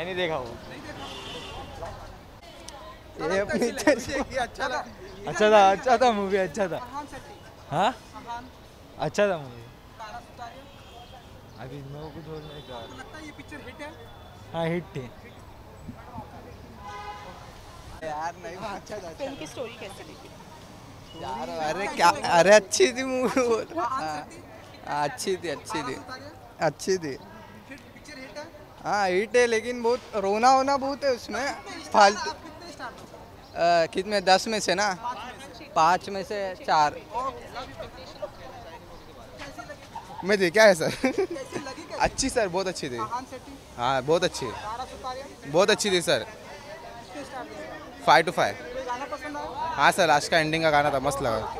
मैं नहीं देखा वो। ये अपनी अच्छा था। अच्छा था अच्छा था मूवी अच्छा था। हाँ? अच्छा था मूवी अभी मेरे को कुछ और नहीं कहा। है ये पिक्चर हिट है? हाँ हिट थी। यार नहीं अच्छा था फ़िल्म की स्टोरी कैसी लगी? यार अरे क्या अरे अच्छी थी मूवी हाँ, हाँ, अच्छी थी अच्छी थी। अच्छी थी। है हिट है लेकिन बहुत रोना होना बहुत है उसमें। फालतू कितने दस में से ना? पाँच में से चार। मैं देखा है सर। अच्छी सर बहुत अच्छी थी। हाँ बहुत अच्छी। बहुत अच्छी थी सर। फाइव टू फाइव हाँ सर लास्ट का एंडिंग का गाना था मस्त लगा।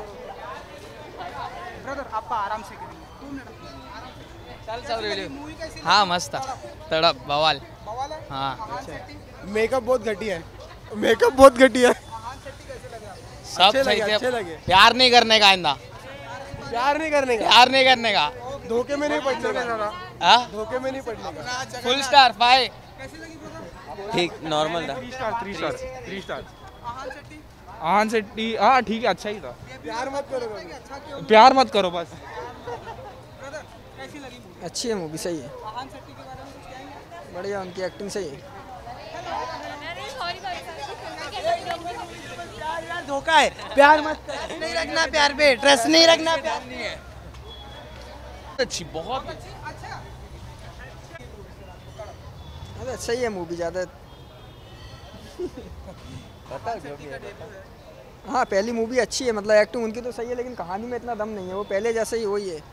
आराम से करेंगे। मिनट चल सब रिव्यू? हाँ मस्त था। तड़प। बवाल। बवाल है? हाँ। मेकअप बहुत घटिया है। मेकअप बहुत घटिया है। आपको सब अच्छे सही लगे, थे। अच्छे लगे। प्यार नहीं करने का आइंदा। प्यार नहीं करने का। प्यार नहीं करने का। धोखे में नहीं पड़ने का। हाँ? धोखे में नहीं पड़ने का। फुल स्टार फाइव कैसी लगी ब्रदर ठीक नॉर्मल था। Three star three star three star Shetty Ahan Shetty हाँ ठीक है अच्छा ही था। प्यार मत करो अच्छा प्यार मत करो बस। ब्रदर कैसी लगी मूवी अच्छी है मूवी सही है। फरहान सेट्टी के बारे में कुछ कहेंगे बढ़िया उनकी एक्टिंग सही है। धोखा है। प्यार मत नहीं रखना प्यार पे। ट्रस्ट नहीं रखना प्यार। नहीं है। अच्छी बहुत अच्छा। सही है मूवी ज़्यादा। हाँ पहली मूवी अच्छी है मतलब एक्टिंग उनकी तो सही है लेकिन कहानी में इतना दम नहीं है वो पहले जैसे ही वही है। और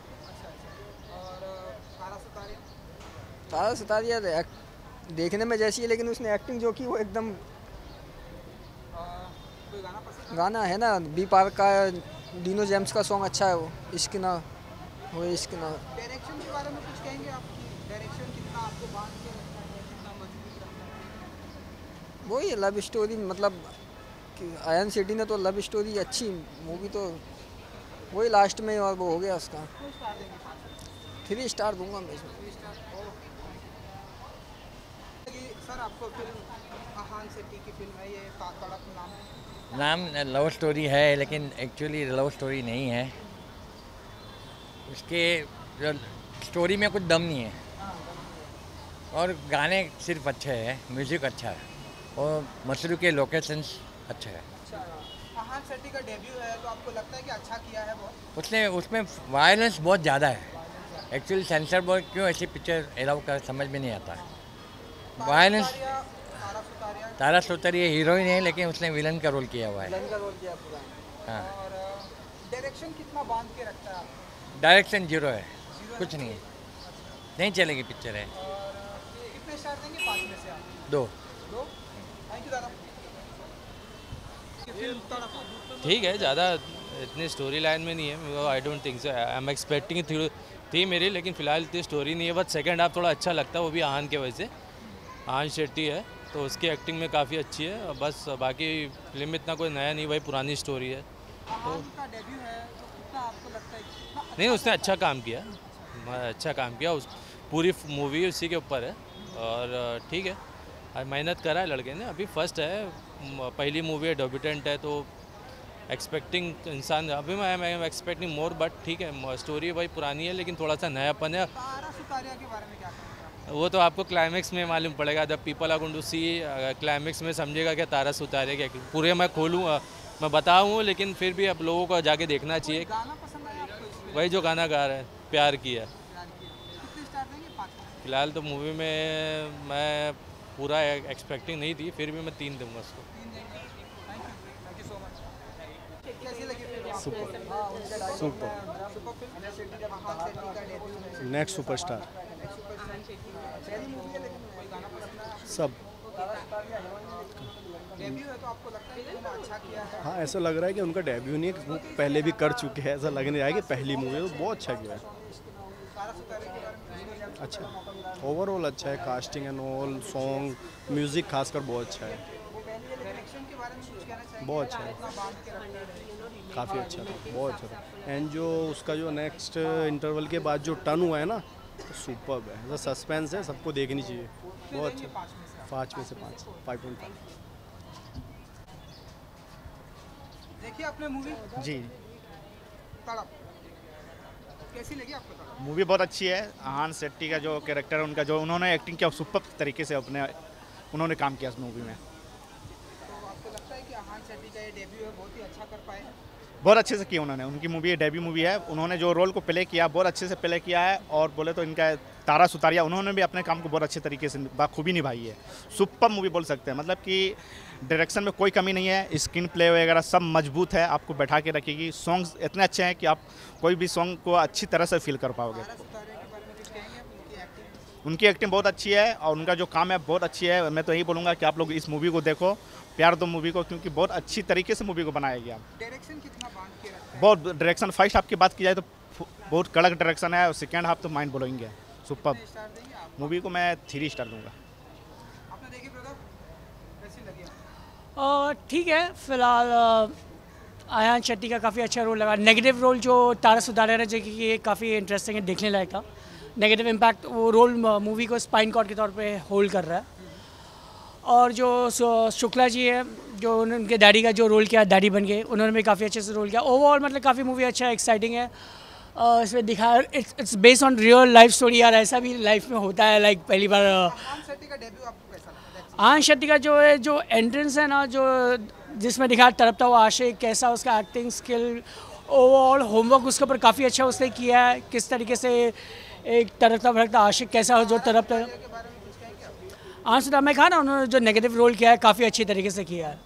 तारा सुतारिया देखने में जैसी है लेकिन उसने एक्टिंग जो की वो एकदम गाना गाना है ना बी पार्क का डीनो जेम्स का सॉन्ग अच्छा है वो इश्क ना वो इश्क ना। डायरेक्शन के बारे में कुछ कहेंगे आप डायरेक्शन कितना आपको बाँध के रखता है कितना मज़बूत रखता है वही लव स्टोरी मतलब आयन सिटी ने तो लव स्टोरी अच्छी मूवी तो वही लास्ट में और वो हो गया उसका। थ्री स्टार दूँगा मैं इसमें। सर आपको फ़िल्म आहान सेट्टी की फ़िल्म है ये ता- नाम नाम लव स्टोरी है लेकिन एक्चुअली लव स्टोरी नहीं है। उसके स्टोरी में कुछ दम नहीं है। और गाने सिर्फ़ अच्छे हैं म्यूज़िक अच्छा है। और मसरू के लोकेशंस अच्छे हैं। अच्छा सेट्टी का डेब्यू है तो आपको लगता है कि अच्छा किया है बहुत? उसने उसमें वायलेंस बहुत ज़्यादा है। एक्चुअली सेंसर बोर्ड क्यों ऐसी पिक्चर अलाउ कर समझ में नहीं आता। है वायलेंस तारा सुतारिया सोतर ये हीरोइन है लेकिन उसने विलन का रोल किया हुआ है। पूरा। हाँ। डायरेक्शन कितना बाँध के रखता है डायरेक्शन ज़ीरो है। कुछ नहीं है। नहीं चलेगी पिक्चर है। कितने देंगे पाँच में से दो। दो? ठीक है, ज़्यादा इतनी स्टोरी लाइन में नहीं है। I don't think so I am expecting थी थी मेरी, लेकिन फ़िलहाल इतनी स्टोरी नहीं है। बट सेकंड हाफ़ थोड़ा अच्छा लगता है, वो भी आहान के वजह से। आहान शेट्टी है तो उसकी एक्टिंग में काफ़ी अच्छी है। बस बाकी फ़िल्म में इतना कोई नया नहीं वही पुरानी स्टोरी है। तो नहीं, उसने अच्छा काम किया। अच्छा काम किया। उस, पूरी मूवी उसी के ऊपर है। और ठीक है। मेहनत करा है लड़के ने। अभी फ़र्स्ट है। पहली मूवी है डेब्यूटेंट है तो एक्सपेक्टिंग इंसान अभी मैं I am expecting more but ठीक है स्टोरी भाई पुरानी है लेकिन थोड़ा सा नयापन है। आप? वो तो आपको क्लाइमेक्स में मालूम पड़ेगा जब people are to see climax में समझेगा क्या तारा सुतारे क्या पूरे मैं खोलूँ मैं बताऊँ लेकिन फिर भी अब लोगों को जाके देखना चाहिए। वही जो गाना गा रहे हैं प्यार किया फ़िलहाल तो मूवी में मैं पूरा एक्सपेक्टिंग नहीं थी फिर भी मैं तीन दूँगा उसको? सुपर। सुपर नेक्स्ट सुपरस्टार आया सब। है, ऐसा लग रहा है कि उनका डेब्यू नहीं है पहले भी कर चुके हैं, ऐसा लग नहीं रहा है कि पहली मूवी है बहुत अच्छा किया है तारा सुतारिया के बारे में कुछ अच्छा। ओवरऑल अच्छा है casting and all song music खासकर बहुत अच्छा है। बहुत अच्छा है। काफ़ी अच्छा था बहुत अच्छा था। एंड जो उसका जो नेक्स्ट इंटरवल के बाद जो टर्न हुआ है ना सुपर है। सस्पेंस है सबको देखनी चाहिए। बहुत अच्छा। पाँच में से पाँच में से पाँच फाइव पॉइंट फाइव देखिए आपने मूवी जी। तड़प। कैसी लगी आपको मूवी बहुत अच्छी है। आहान सेट्टी का जो कैरेक्टर है उनका जो उन्होंने एक्टिंग किया सुपर तरीके से अपने उन्होंने काम किया इस मूवी में। तो आपको लगता है कि आहान शेट्टी का ये डेब्यू है बहुत ही अच्छा कर पाए? बहुत अच्छे से किया उन्होंने। उनकी मूवी है डेब्यू मूवी है। उन्होंने जो रोल को प्ले किया बहुत अच्छे से प्ले किया है और बोले तो इनका तारा सुतारिया उन्होंने भी अपने काम को बहुत अच्छे तरीके से बाखूबी निभाई है। सुपर मूवी बोल सकते हैं। मतलब कि डायरेक्शन में कोई कमी नहीं है। स्क्रीन प्ले वगैरह सब मज़बूत है। आपको बैठा के रखेगी सॉन्ग्स इतने अच्छे हैं कि आप कोई भी सॉन्ग को अच्छी तरह से फील कर पाओगे। उनकी एक्टिंग बहुत अच्छी है और उनका जो काम है बहुत अच्छी है। मैं तो यही बोलूँगा कि आप लोग इस मूवी को देखो। प्यार दो मूवी को क्योंकि बहुत अच्छी तरीके से मूवी को बनाया गया। डायरेक्शन कितना बाँध के रखता है? बहुत डायरेक्शन फ़र्स्ट हाफ़ की बात की जाए तो बहुत कड़क डायरेक्शन है और सेकेंड हाफ़ तो माइंड ब्लोइंग है। सुपर मूवी को मैं थ्री स्टार दूँगा। ठीक है फ़िलहाल आयान शेट्टी का काफ़ी अच्छा रोल लगा। नेगेटिव रोल जो तारा सुधार जो कि ये काफ़ी इंटरेस्टिंग है देखने लायक था। नेगेटिव इम्पैक्ट वो रोल मूवी को स्पाइन कॉर्ड के तौर पे होल्ड कर रहा है। और जो शुक्ला जी है जो उन- उनके डैडी का जो रोल किया डैडी बन गए उन्होंने भी काफ़ी अच्छे से रोल किया। ओवरऑल मतलब काफ़ी मूवी अच्छा है एक्साइटिंग है। अ, इसमें दिखाया it's it's based on real life story यार ऐसा भी लाइफ में होता है लाइक पहली बार आहान शेट्टी का डेब्यू आपको कैसा लगा? That's it. आन शेट्टी का जो है जो एंट्रेंस है ना जो जिसमें दिखा तड़पता हुआ आशिक कैसा उसका एक्टिंग स्किल ओवरऑल होमवर्क उसके ऊपर काफ़ी अच्छा उसने किया है किस तरीके से एक तड़पता भड़कता आशिक कैसा हो। जो तड़पता के बारे में कुछ कहेंगे सुधा, मैं उन्होंने जो नेगेटिव रोल किया है, काफ़ी अच्छी तरीके से किया है।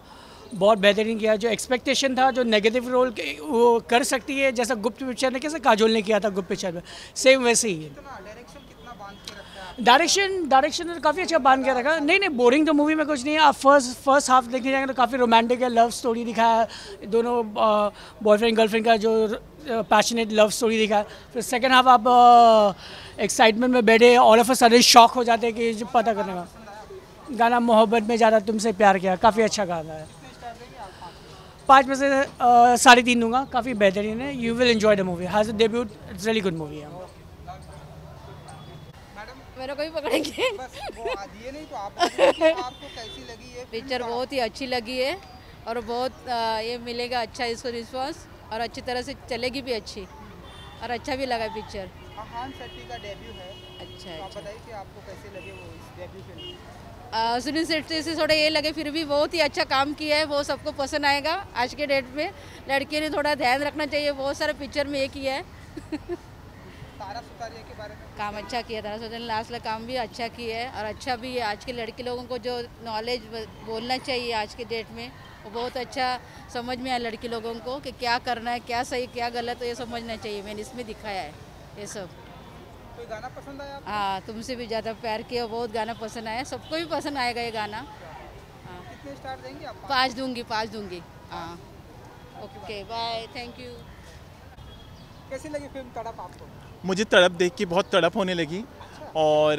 बहुत बेहतरीन किया जो एक्सपेक्टेशन था, जो नेगेटिव रोल वो कर सकती है, जैसा गुप्त पिक्चर ने कैसे काजोल ने किया था गुप्त पिक्चर में। सेम वैसे ही डायरेक्शन डायरेक्शन डायरेक्शन तो काफ़ी अच्छा बाँध के रखा। नहीं नहीं बोरिंग तो मूवी में कुछ नहीं है। आप फ़र्स्ट फ़र्स्ट हाफ़ देखने जाएँगे तो काफ़ी रोमांटिक है लव स्टोरी दिखाया है। दोनों बॉयफ्रेंड गर्लफ्रेंड का जो पैशनेट लव स्टोरी दिखाया फिर सेकेंड हाफ़ आप एक्साइटमेंट में बैठे all of a sudden shock हो जाते हैं कि पता करने का। गाना मोहब्बत में ज़्यादा तुमसे प्यार किया काफ़ी अच्छा गाना है। पाँच में से साढ़े तीन दूँगा काफ़ी बेहतरीन है। You will enjoy the movie has a debut it's really good movie है। मेरे को भी पकड़ेंगे। बस वो आ दिए नहीं तो आप बताइए कि आपको कैसी लगी ये पिक्चर बहुत ही अच्छी लगी है और बहुत ये मिलेगा अच्छा इसको रिस्पॉन्स और अच्छी तरह से चलेगी भी अच्छी। और अच्छा भी लगा पिक्चर आहान का डेब्यू है। अच्छा तो आप अच्छा। बताइए कि आपको कैसे लगे वो इस डेब्यू फ़िल्म सुनील शेट्टी से थोड़ा ये लगे फिर भी बहुत ही अच्छा काम किया है वो सबको पसंद आएगा आज के डेट में। लड़कियों ने थोड़ा ध्यान रखना चाहिए बहुत सारे पिक्चर में ये किया है। तारा सुतारिया के बारे में? काम अच्छा किया था सोचने लास्ट काम भी अच्छा किया है और अच्छा भी है। आज के लड़के लोगों को जो नॉलेज बोलना चाहिए आज के डेट में वो बहुत अच्छा समझ में आया लड़की लोगों को कि क्या करना है क्या सही क्या गलत है ये समझना चाहिए। मैंने इसमें दिखाया है ये सब। कोई गाना पसंद आया हाँ तुमसे भी ज़्यादा प्यार किया बहुत गाना पसंद आया सबको भी पसंद आएगा ये गाना। हाँ। कितने स्टार देंगे आप? पाँच दूँगी पाँच दूँगी। हाँ। ओके बाय थैंक यू कैसी लगी फ़िल्म तड़प आपको? मुझे तड़प देख के बहुत तड़प होने लगी। और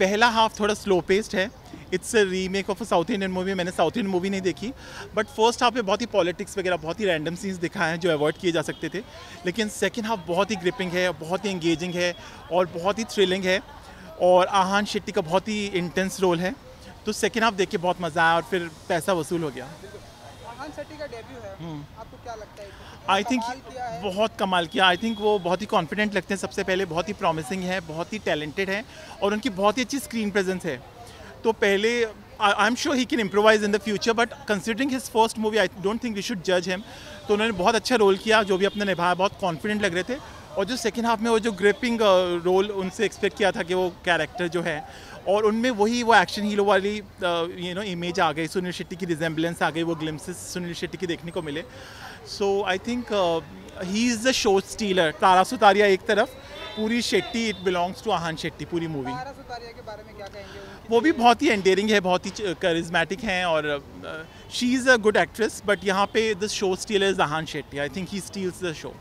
पहला हाफ़ थोड़ा स्लो पेस्ट है। It's a remake of a south Indian movie मैंने साउथ इंडियन मूवी नहीं देखी बट फ़र्स्ट हाफ़ में बहुत ही पॉलिटिक्स वगैरह बहुत ही रैंडम सीन्स दिखाए हैं जो अवॉइड किए जा सकते थे लेकिन सेकेंड हाफ़ बहुत ही ग्रिपिंग है बहुत ही एंगेजिंग है और बहुत ही थ्रिलिंग है और आहान शेट्टी का बहुत ही इंटेंस रोल है तो सेकेंड हाफ़ देख के बहुत मज़ा आया और फिर पैसा वसूल हो गया है है आई थिंक है बहुत कमाल किया आई थिंक वो बहुत ही कॉन्फिडेंट लगते हैं सबसे पहले बहुत ही प्रॉमिसिंग है बहुत ही टैलेंटेड है और उनकी बहुत ही अच्छी स्क्रीन प्रेजेंस है तो पहले I am sure he can improvise in the future but considering his first movie I don't think we should जज हिम तो उन्होंने बहुत अच्छा रोल किया, जो भी अपने निभाया, बहुत कॉन्फिडेंट लग रहे थे। और जो सेकेंड हाफ़ में वो जो ग्रिपिंग रोल उनसे एक्सपेक्ट किया था कि वो कैरेक्टर जो है, और उनमें वही वो एक्शन हीरो वाली यू नो इमेज आ गई। सुनील शेट्टी की रिजेंबलेंस आ गई, वो ग्लिम्सेस सुनील शेट्टी की देखने को मिले। So I think he is the show stealer Tara Sutaria एक तरफ़। पूरी Shetty it belongs to Ahan Shetty पूरी मूवी वो भी बहुत ही एंडेरिंग है बहुत ही करिज्मेटिक हैं और she is a good actress but यहाँ पे the show stealer is Ahan Shetty I think he steals the show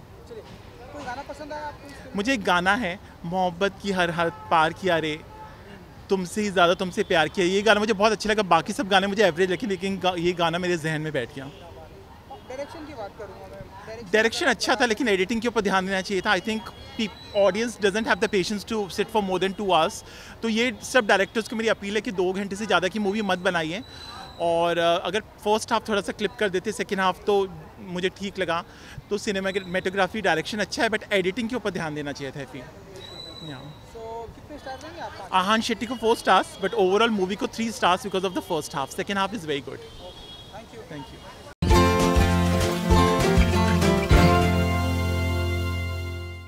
मुझे एक गाना है मोहब्बत की हर हद पार किया रे तुमसे ही ज़्यादा तुमसे प्यार किया। ये गाना मुझे बहुत अच्छा लगा बाकी सब गाने मुझे एवरेज लगे लेकिन ये गाना मेरे जहन में बैठ गया। डायरेक्शन की बात करूँगा मैं डायरेक्शन अच्छा था लेकिन एडिटिंग के ऊपर ध्यान देना चाहिए था. I think audience doesn't have the patience to sit for more than two hours तो ये सब डायरेक्टर्स को मेरी अपील है कि दो घंटे से ज़्यादा की मूवी मत बनाइए. और अगर फ़र्स्ट हाफ़ थोड़ा सा क्लिप कर देते सेकेंड हाफ़ तो मुझे ठीक लगा. तो सिनेमाटोग्राफी डायरेक्शन अच्छा है बट एडिटिंग के ऊपर ध्यान देना चाहिए था आप आहान शेट्टी को four stars but overall movie को three stars because of the first half second half is very good thank you thank you